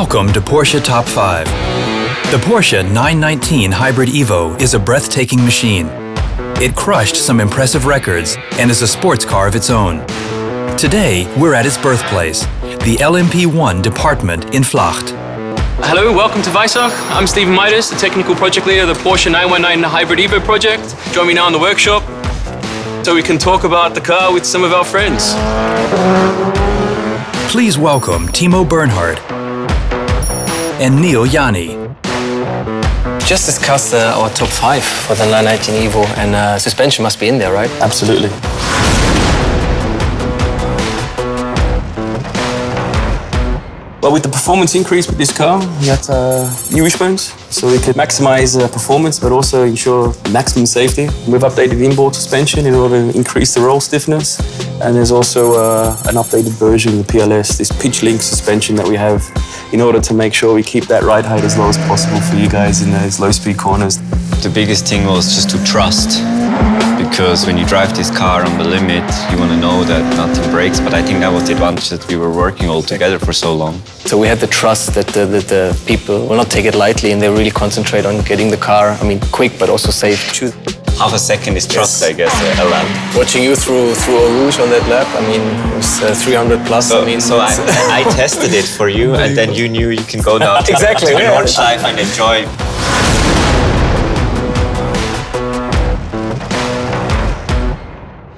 Welcome to Porsche Top 5. The Porsche 919 Hybrid Evo is a breathtaking machine. It crushed some impressive records and is a sports car of its own. Today, we're at its birthplace, the LMP1 department in Weissach. Hello, welcome to Weissach. I'm Stephen Mitas, the technical project leader of the Porsche 919 Hybrid Evo project. Join me now in the workshop so we can talk about the car with some of our friends. Please welcome Timo Bernhard and Neel Jani. Just discussed uh, our top five for the 919 Evo, and uh, suspension must be in there, right? Absolutely. With the performance increase with this car, we had uh, new wishbones, so we could maximize uh, performance but also ensure maximum safety. We've updated the inboard suspension in order to increase the roll stiffness, and there's also uh, an updated version of the PLS, this pitch link suspension that we have in order to make sure we keep that ride height as low as possible for you guys in those low speed corners. The biggest thing was just to trust because when you drive this car on the limit, you want to know that nothing breaks. But I think that was the advantage that we were working all together for so long. So we had the trust that the, that the people will not take it lightly and they really concentrate on getting the car, I mean, quick but also safe. Half a second is trust, yes. I guess, a lap. Watching you through through Eau Rouge on that lap, I mean, it was uh, 300 plus. So, I mean, so I, I, tested it for you, and then you knew you can go down to, exactly, to yeah. Nordschleife and enjoy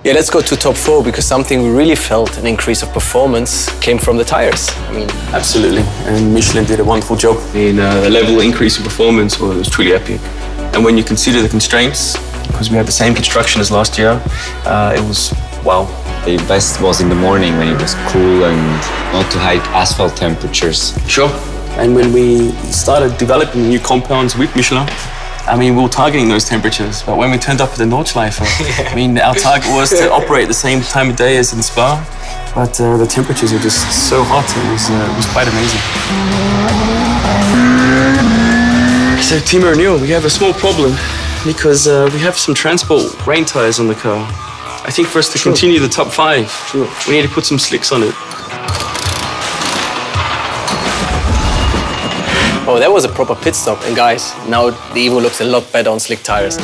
Yeah, let's go to top four because something we really felt an increase of performance came from the tires. I mean, absolutely, and Michelin did a wonderful job in uh, the level increase in performance. Well, it was truly epic. And when you consider the constraints, because we had the same construction as last year, uh, it was wow. The best was in the morning when it was cool and not too high asphalt temperatures. Sure. And when we started developing new compounds with Michelin, I mean, we were targeting those temperatures, but when we turned up at the Nordschleife, yeah. I mean, our target was to operate the same time of day as in Spa, but uh, the temperatures were just so hot, it was, uh, it was quite amazing. So, Timo and Neel, we have a small problem because uh, we have some transport rain tires on the car. I think for us to sure. continue the top five, sure. we need to put some slicks on it. Oh, that was a proper pit stop. And guys, now the Evo looks a lot better on slick tires.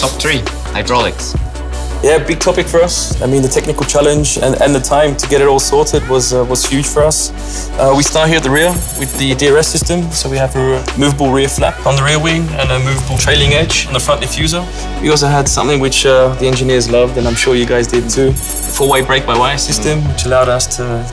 Top three, hydraulics. Yeah, big topic for us. I mean, the technical challenge and, and the time to get it all sorted was uh, was huge for us. Uh, we start here at the rear with the DRS system. So we have a movable rear flap on the rear wing and a movable trailing edge on the front diffuser. We also had something which uh, the engineers loved, and I'm sure you guys did too. Four-way brake-by-wire system, which allowed us to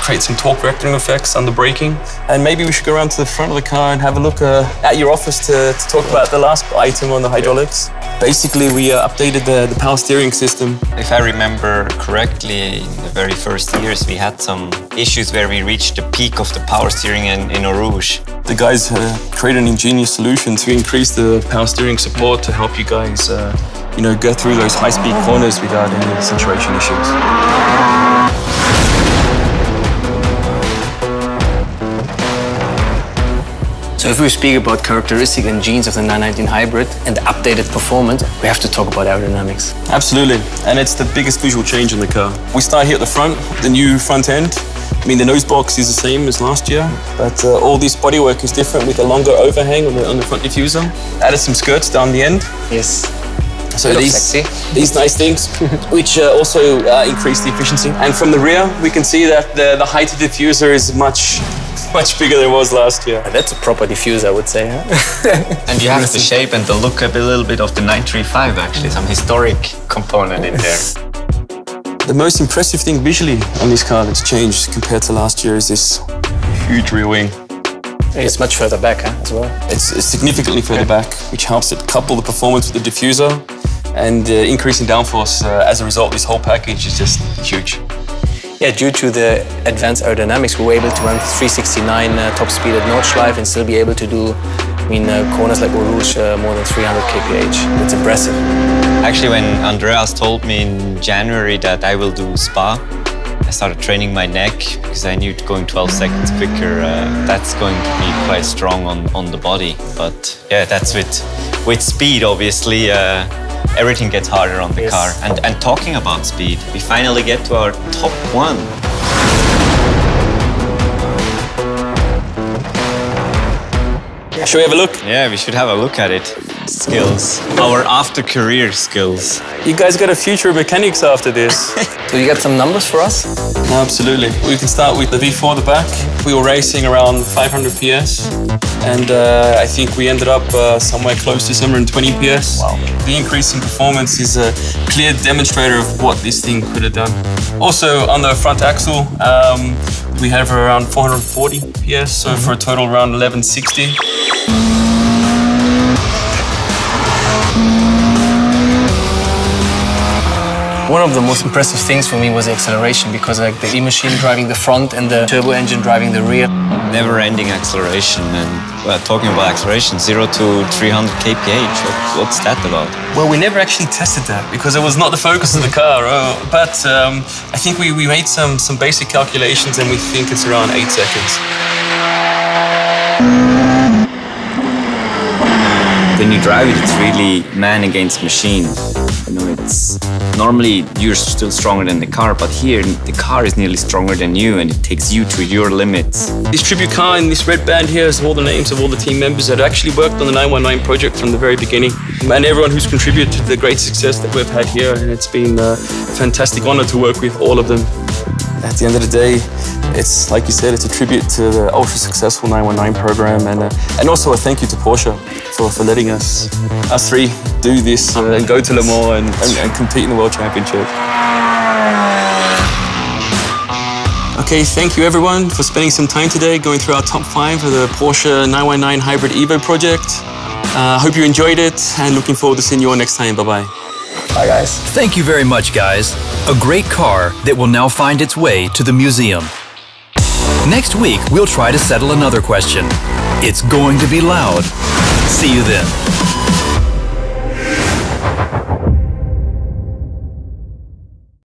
create some torque vectoring effects on the braking. And maybe we should go around to the front of the car and have a look uh, at your office to, to, talk about the last item on the hydraulics. Basically, we uh, updated the, the power steering system. If I remember correctly, in the very first years, we had some issues where we reached the peak of the power steering in, in Eau Rouge. The guys uh, created an ingenious solution to increase the power steering support to help you guys, uh, you know, go through those high-speed corners without any saturation issues. So if we speak about characteristics and genes of the 919 hybrid and the updated performance, we have to talk about aerodynamics. Absolutely, and it's the biggest visual change in the car. We start here at the front, the new front end. I mean, the nose box is the same as last year, but uh, all this bodywork is different with a longer overhang on the, on the front diffuser. Added some skirts down the end. Yes. So these, these nice things, which uh, also uh, increase the efficiency. And from the rear, we can see that the, the height of the diffuser is much much bigger than it was last year. That's a proper diffuser, I would say. Huh? and you have the shape and the look a little bit of the 935, actually, some historic component in there. The most impressive thing visually on this car that's changed compared to last year is this huge rear wing. It's much further back huh, as well. It's, it's significantly further okay. back, which helps it couple the performance with the diffuser and uh, increasing downforce. Uh, as a result, this whole package is just huge. Yeah, due to the advanced aerodynamics, we were able to run 369 uh, top speed at Nordschleife and still be able to do, I mean, uh, corners like Eau Rouge, uh, more than 300 kph. That's impressive. Actually, when Andreas told me in January that I will do Spa, I started training my neck because I knew going 12 seconds quicker, uh, that's going to be quite strong on, on the body. But yeah, that's with, with speed, obviously. Uh, everything gets harder on the Yes. car. And, and talking about speed, we finally get to our top one. Should we have a look? Yeah, we should have a look at it. Skills. Our after career skills. You guys got a future of mechanics after this. So you got some numbers for us? Absolutely. We can start with the V4 at the back. We were racing around 500 PS, and uh, I think we ended up uh, somewhere close to 720 PS. Wow. The increase in performance is a clear demonstrator of what this thing could have done. Also, on the front axle, um, we have around 440 PS, so for a total around 1160. One of the most impressive things for me was the acceleration because like the E-machine driving the front and the turbo engine driving the rear. Never-ending acceleration. And well, talking about acceleration, 0 to 300 kph. What, what's that about? Well, we never actually tested that because it was not the focus of the car. Uh, but um, I think we, we made some, some basic calculations and we think it's around eight seconds. when you drive it, it's really man against machine. You know, it's normally you're still stronger than the car, but here the car is nearly stronger than you, and it takes you to your limits. This tribute car in this red band here has all the names of all the team members that actually worked on the 919 project from the very beginning. And everyone who's contributed to the great success that we've had here. And it's been uh, a fantastic honor to work with all of them. At the end of the day, it's like you said, it's a tribute to the ultra successful 919 program and, uh, and also a thank you to Porsche for, for letting us, us three, do this uh, and go to Le Mans and, and, and compete in the World Championship. Okay, thank you everyone for spending some time today going through our top five for the Porsche 919 Hybrid Evo project. I uh, hope you enjoyed it and looking forward to seeing you all next time. Bye bye. Bye guys. Thank you very much, guys. A great car that will now find its way to the museum. Next week, we'll try to settle another question. It's going to be loud. See you then.